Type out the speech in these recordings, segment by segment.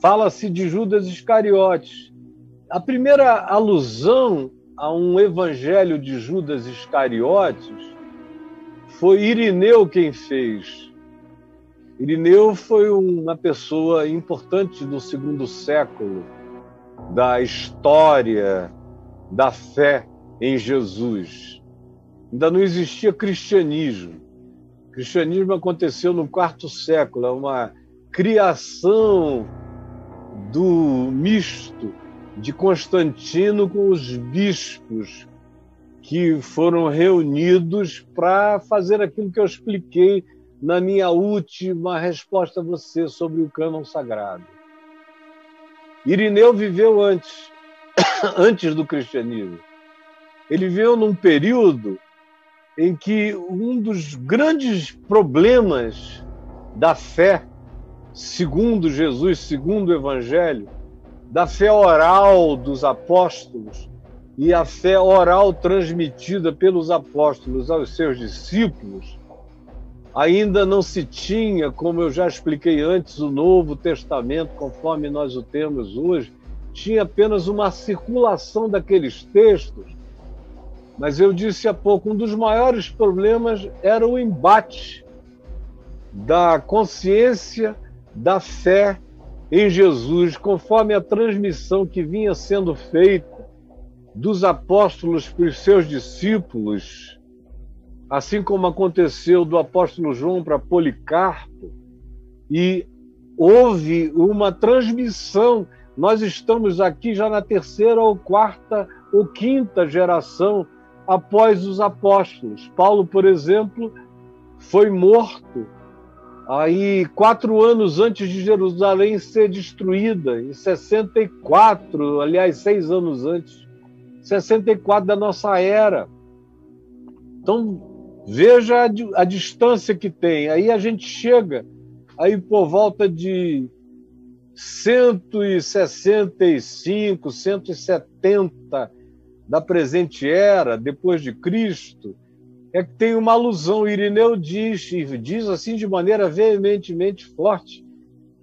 fala-se de Judas Iscariotes. A primeira alusão a um evangelho de Judas Iscariotes foi Irineu quem fez. Irineu foi uma pessoa importante do segundo século da história da fé em Jesus. Ainda não existia cristianismo. O cristianismo aconteceu no quarto século, é uma criação do misto de Constantino com os bispos que foram reunidos para fazer aquilo que eu expliquei na minha última resposta a você sobre o cânon sagrado. Irineu viveu antes, antes do cristianismo. Ele viveu num período em que um dos grandes problemas da fé, segundo Jesus, segundo o Evangelho, da fé oral dos apóstolos e a fé oral transmitida pelos apóstolos aos seus discípulos, ainda não se tinha, como eu já expliquei antes, o Novo Testamento, conforme nós o temos hoje, tinha apenas uma circulação daqueles textos. Mas eu disse há pouco, um dos maiores problemas era o embate da consciência, da fé em Jesus, conforme a transmissão que vinha sendo feita dos apóstolos para os seus discípulos, assim como aconteceu do apóstolo João para Policarpo, e houve uma transmissão. Nós estamos aqui já na terceira ou quarta ou quinta geração após os apóstolos. Paulo, por exemplo, foi morto aí quatro anos antes de Jerusalém ser destruída, em 64, aliás, seis anos antes, 64 da nossa era. Então, veja a, a distância que tem. Aí a gente chega aí por volta de 165, 170 da presente era, depois de Cristo, é que tem uma alusão. Irineu diz, diz assim de maneira veementemente forte,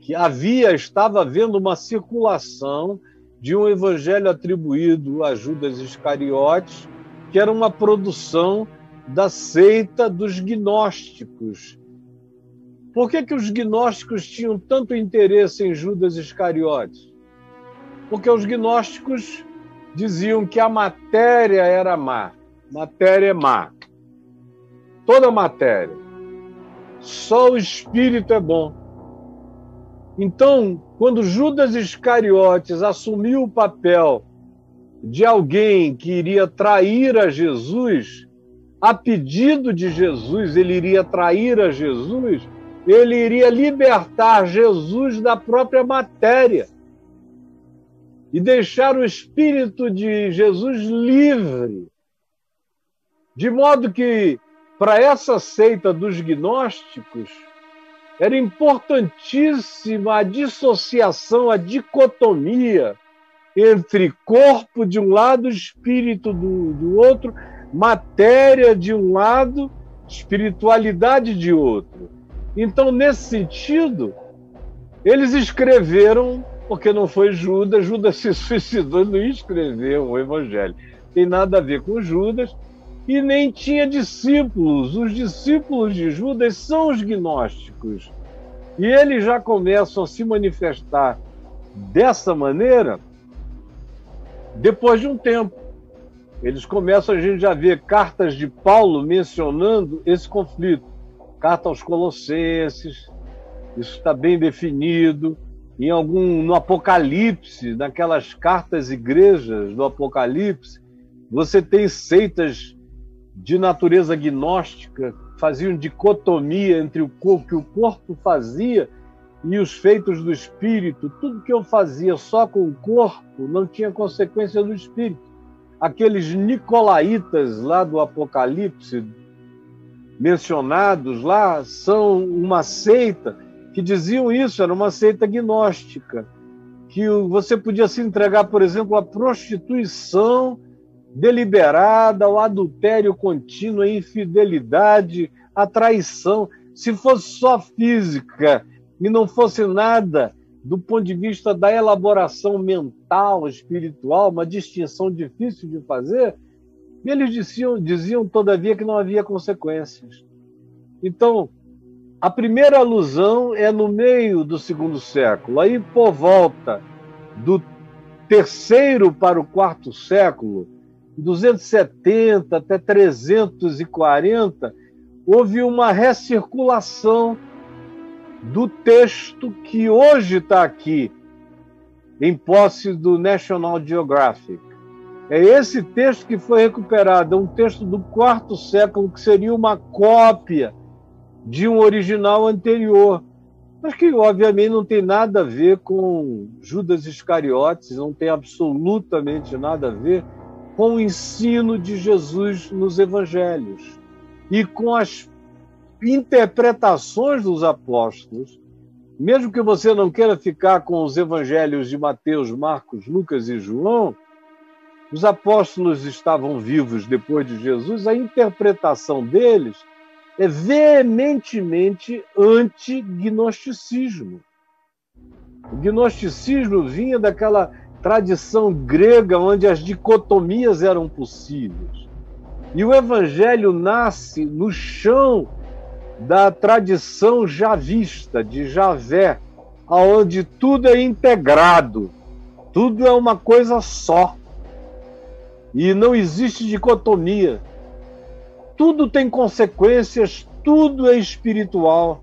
que havia, estava havendo uma circulação de um evangelho atribuído a Judas Iscariotes, que era uma produção da seita dos gnósticos. Por que, que os gnósticos tinham tanto interesse em Judas Iscariotes? Porque os gnósticos diziam que a matéria era má. Matéria é má toda a matéria. Só o espírito é bom. Então, quando Judas Iscariotes assumiu o papel de alguém que iria trair a Jesus, a pedido de Jesus, ele iria trair a Jesus, ele iria libertar Jesus da própria matéria e deixar o espírito de Jesus livre. De modo que para essa seita dos gnósticos, era importantíssima a dissociação, a dicotomia entre corpo de um lado, espírito do, do outro, matéria de um lado, espiritualidade de outro. Então, nesse sentido, eles escreveram, porque não foi Judas, Judas se suicidou e não escreveu o evangelho. Tem nada a ver com Judas, e nem tinha discípulos. Os discípulos de Judas são os gnósticos. E eles já começam a se manifestar dessa maneira depois de um tempo. Eles começam, a gente já vê cartas de Paulo mencionando esse conflito. Carta aos Colossenses, isso está bem definido. Em algum no Apocalipse, naquelas cartas igrejas do Apocalipse, você tem seitas de natureza gnóstica, faziam dicotomia entre o que o corpo fazia e os feitos do espírito. Tudo que eu fazia só com o corpo não tinha consequência do espírito. Aqueles nicolaítas lá do Apocalipse mencionados lá são uma seita que diziam isso, era uma seita gnóstica, que você podia se entregar, por exemplo, à prostituição deliberada, o adultério contínuo, a infidelidade, a traição. Se fosse só física e não fosse nada do ponto de vista da elaboração mental, espiritual, uma distinção difícil de fazer, eles diziam, diziam, todavia, que não havia consequências. Então, a primeira alusão é no meio do segundo século. Aí, por volta do terceiro para o quarto século, 270 até 340, houve uma recirculação do texto que hoje está aqui, em posse do National Geographic. É esse texto que foi recuperado, é um texto do quarto século, que seria uma cópia de um original anterior, mas que obviamente não tem nada a ver com Judas Iscariotes, não tem absolutamente nada a ver com o ensino de Jesus nos evangelhos e com as interpretações dos apóstolos, mesmo que você não queira ficar com os evangelhos de Mateus, Marcos, Lucas e João, os apóstolos estavam vivos depois de Jesus, a interpretação deles é veementemente anti-gnosticismo. O gnosticismo vinha daquela tradição grega onde as dicotomias eram possíveis. E o evangelho nasce no chão da tradição javista, de Javé, onde tudo é integrado, tudo é uma coisa só. E não existe dicotomia. Tudo tem consequências, tudo é espiritual.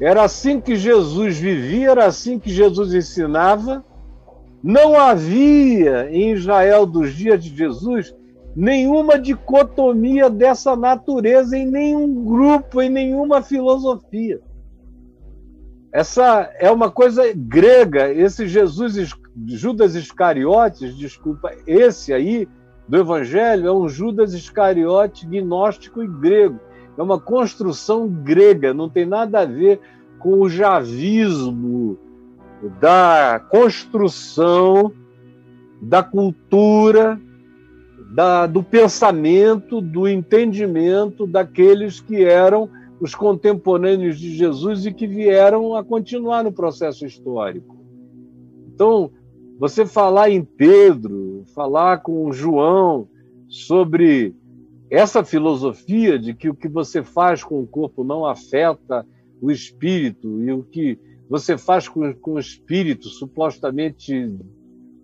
Era assim que Jesus vivia, era assim que Jesus ensinava. Não havia em Israel dos dias de Jesus nenhuma dicotomia dessa natureza em nenhum grupo, em nenhuma filosofia. Essa é uma coisa grega, esse Jesus, Judas Iscariotes, desculpa, esse aí do Evangelho é um Judas Iscariote gnóstico e grego. É uma construção grega, não tem nada a ver com o javismo da construção da cultura da, do pensamento, do entendimento daqueles que eram os contemporâneos de Jesus e que vieram a continuar no processo histórico. Então, você falar em Pedro, falar com João sobre essa filosofia de que o que você faz com o corpo não afeta o espírito e o que você faz com, com o espírito supostamente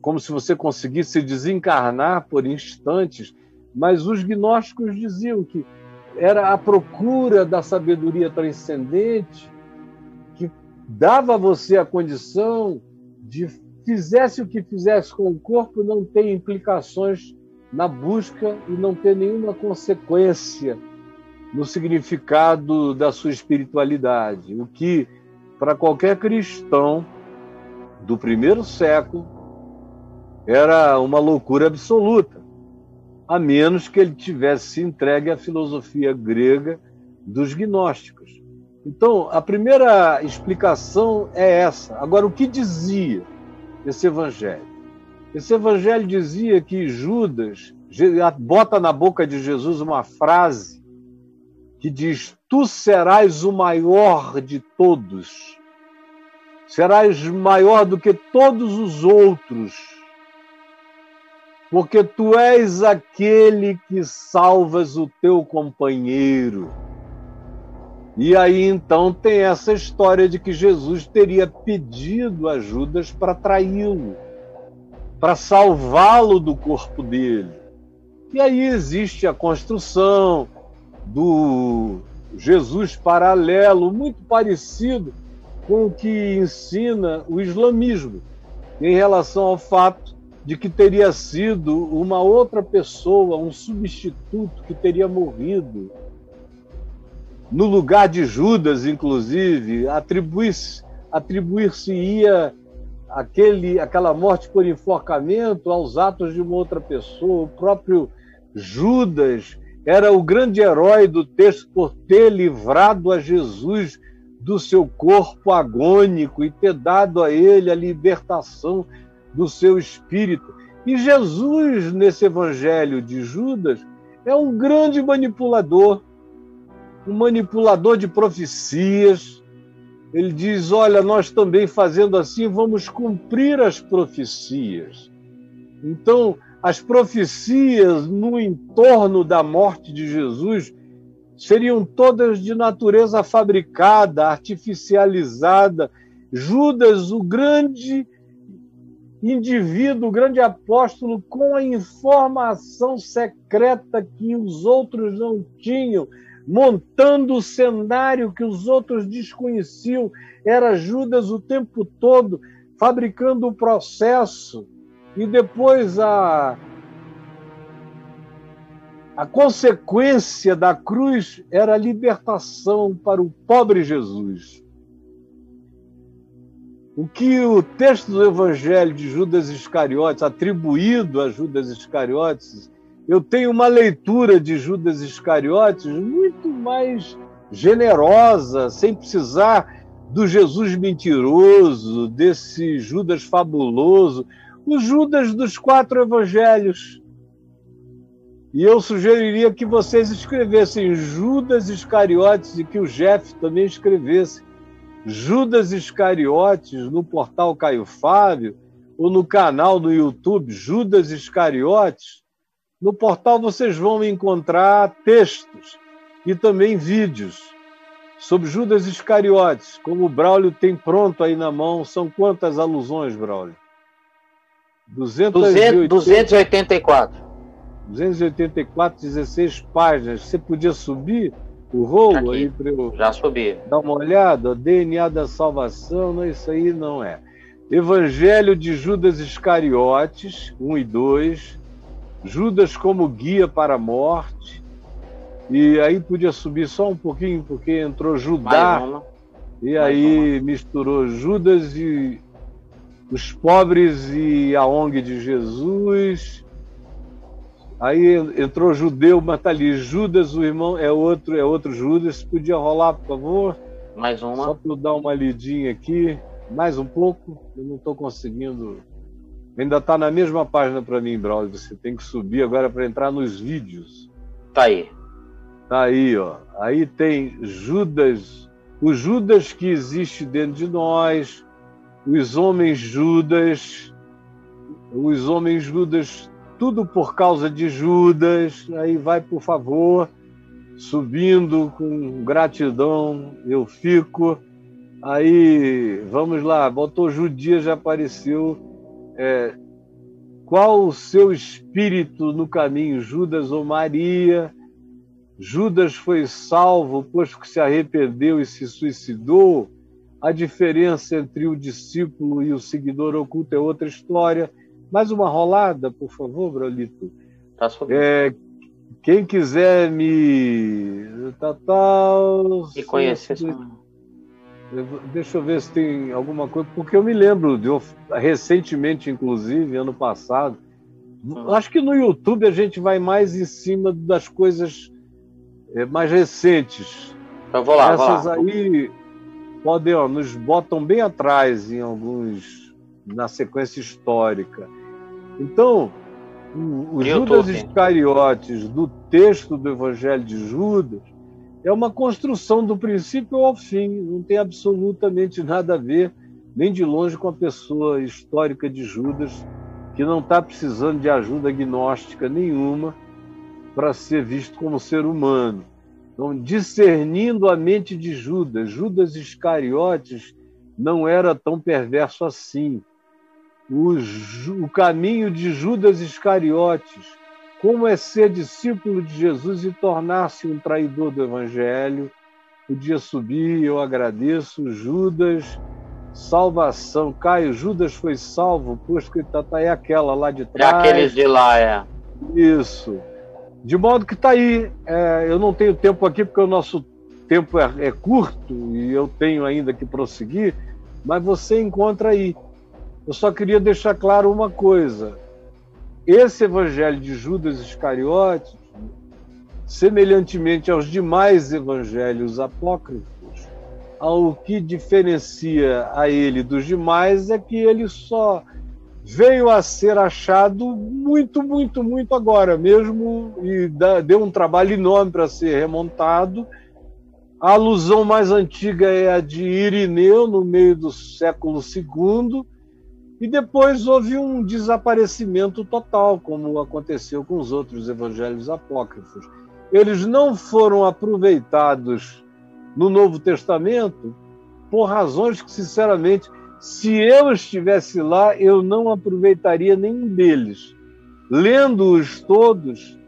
como se você conseguisse desencarnar por instantes, mas os gnósticos diziam que era a procura da sabedoria transcendente que dava a você a condição de fizesse o que fizesse com o corpo não ter implicações na busca e não ter nenhuma consequência no significado da sua espiritualidade, o que para qualquer cristão do primeiro século era uma loucura absoluta, a menos que ele tivesse se entregue à filosofia grega dos gnósticos. Então, a primeira explicação é essa. Agora, o que dizia esse evangelho? Esse evangelho dizia que Judas bota na boca de Jesus uma frase que diz: Tu serás o maior de todos, serás maior do que todos os outros porque tu és aquele que salvas o teu companheiro. E aí então tem essa história de que Jesus teria pedido a Judas para traí-lo, para salvá-lo do corpo dele. E aí existe a construção do Jesus paralelo, muito parecido com o que ensina o islamismo, em relação ao fato de que teria sido uma outra pessoa, um substituto que teria morrido. No lugar de Judas, inclusive, atribuir-se atribuir-se-ia aquele, aquela morte por enforcamento aos atos de uma outra pessoa. O próprio Judas era o grande herói do texto por ter livrado a Jesus do seu corpo agônico e ter dado a ele a libertação do seu espírito. E Jesus, nesse evangelho de Judas, é um grande manipulador, um manipulador de profecias, ele diz: Olha, nós também fazendo assim vamos cumprir as profecias. Então, as profecias no entorno da morte de Jesus seriam todas de natureza fabricada, artificializada. Judas, o grande indivíduo, o grande apóstolo, com a informação secreta que os outros não tinham, montando o cenário que os outros desconheciam. Era Judas o tempo todo fabricando o processo. E depois a, a consequência da cruz era a libertação para o pobre Jesus. O que o texto do Evangelho de Judas Iscariotes, atribuído a Judas Iscariotes, eu tenho uma leitura de Judas Iscariotes muito mais generosa, sem precisar do Jesus mentiroso, desse Judas fabuloso, o Judas dos quatro evangelhos. E eu sugeriria que vocês escrevessem Judas Iscariotes e que o Jeff também escrevesse Judas Iscariotes no portal Caio Fábio ou no canal do YouTube Judas Iscariotes no portal vocês vão encontrar textos e também vídeos sobre Judas Iscariotes, como o Braulio tem pronto aí na mão. São quantas alusões, Braulio? 280, 284. 284, 16 páginas. Você podia subir o rolo Aqui, aí para eu já subi. dar uma olhada? DNA da salvação, não, isso aí não é. Evangelho de Judas Iscariotes, 1 e 2. Judas como guia para a morte. E aí podia subir só um pouquinho, porque entrou Judá. E aí misturou Judas e os pobres e a ONG de Jesus. Aí entrou judeu, mas tá ali. Judas, o irmão, é outro, é outro Judas. Podia rolar, por favor? Mais uma. Só para eu dar uma lidinha aqui. Mais um pouco. Eu não estou conseguindo. Ainda está na mesma página para mim, Braulio. Você tem que subir agora para entrar nos vídeos. Tá aí. Tá aí, ó. Aí tem Judas, o Judas que existe dentro de nós, os homens Judas, os homens Judas, tudo por causa de Judas. Aí vai, por favor, subindo com gratidão, eu fico. Aí, vamos lá, botou Judia, já apareceu é, qual o seu espírito no caminho, Judas ou Maria? Judas foi salvo, pois que se arrependeu e se suicidou. A diferença entre o discípulo e o seguidor oculto é outra história. Mais uma rolada, por favor, Brolito. Tá é, quem quiser me. Tal, tal, me conhecer. Deixa eu ver se tem alguma coisa, porque eu me lembro de recentemente, inclusive, ano passado. Hum. Acho que no YouTube a gente vai mais em cima das coisas é, mais recentes. Então vou lá. Essas vou lá. aí podem, ó, nos botam bem atrás em alguns na sequência histórica. Então, o, Judas Iscariotes do texto do Evangelho de Judas é uma construção do princípio ao fim, não tem absolutamente nada a ver, nem de longe, com a pessoa histórica de Judas, que não está precisando de ajuda gnóstica nenhuma para ser visto como ser humano. Então, discernindo a mente de Judas, Judas Iscariotes não era tão perverso assim. O, o caminho de Judas Iscariotes como é ser discípulo de Jesus e tornar-se um traidor do Evangelho. Podia subir, eu agradeço. Judas, salvação. Caio, Judas foi salvo, pois que tá, tá, é aquela lá de trás. É aqueles de lá, é. Isso. De modo que está aí. É, eu não tenho tempo aqui, porque o nosso tempo é, é curto e eu tenho ainda que prosseguir, mas você encontra aí. Eu só queria deixar claro uma coisa esse evangelho de Judas Iscariotes, semelhantemente aos demais evangelhos apócrifos, o que diferencia a ele dos demais é que ele só veio a ser achado muito, muito, muito agora mesmo e deu um trabalho enorme para ser remontado A alusão mais antiga é a de Irineu, no meio do século II, e depois houve um desaparecimento total, como aconteceu com os outros evangelhos apócrifos. Eles não foram aproveitados no Novo Testamento por razões que, sinceramente, se eu estivesse lá, eu não aproveitaria nenhum deles. Lendo-os todos,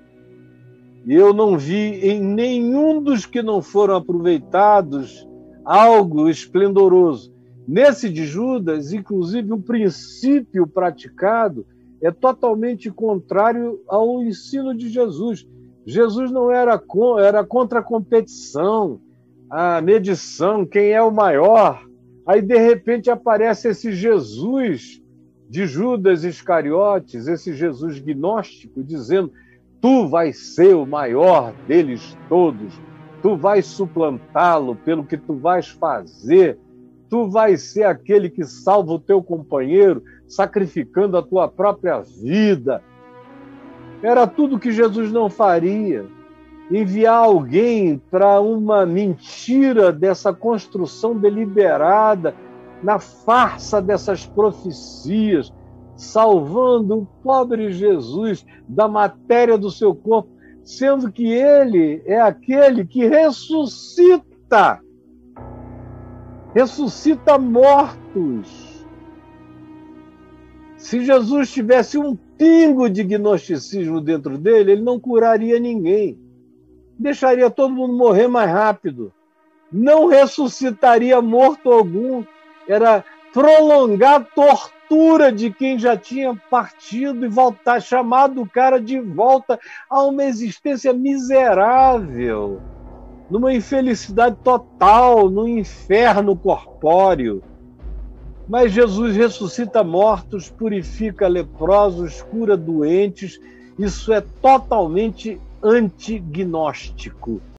eu não vi em nenhum dos que não foram aproveitados algo esplendoroso. Nesse de Judas, inclusive, o princípio praticado é totalmente contrário ao ensino de Jesus. Jesus não era, era contra a competição, a medição, quem é o maior. Aí, de repente, aparece esse Jesus de Judas Iscariotes, esse Jesus gnóstico, dizendo: Tu vais ser o maior deles todos, tu vais suplantá-lo pelo que tu vais fazer Tu vais ser aquele que salva o teu companheiro, sacrificando a tua própria vida. Era tudo que Jesus não faria. Enviar alguém para uma mentira dessa construção deliberada, na farsa dessas profecias, salvando o pobre Jesus da matéria do seu corpo, sendo que ele é aquele que ressuscita ressuscita mortos. Se Jesus tivesse um pingo de gnosticismo dentro dele, ele não curaria ninguém. Deixaria todo mundo morrer mais rápido. Não ressuscitaria morto algum. Era prolongar a tortura de quem já tinha partido e voltar, chamado o cara de volta a uma existência miserável numa infelicidade total, no inferno corpóreo. Mas Jesus ressuscita mortos, purifica leprosos, cura doentes. Isso é totalmente antignóstico.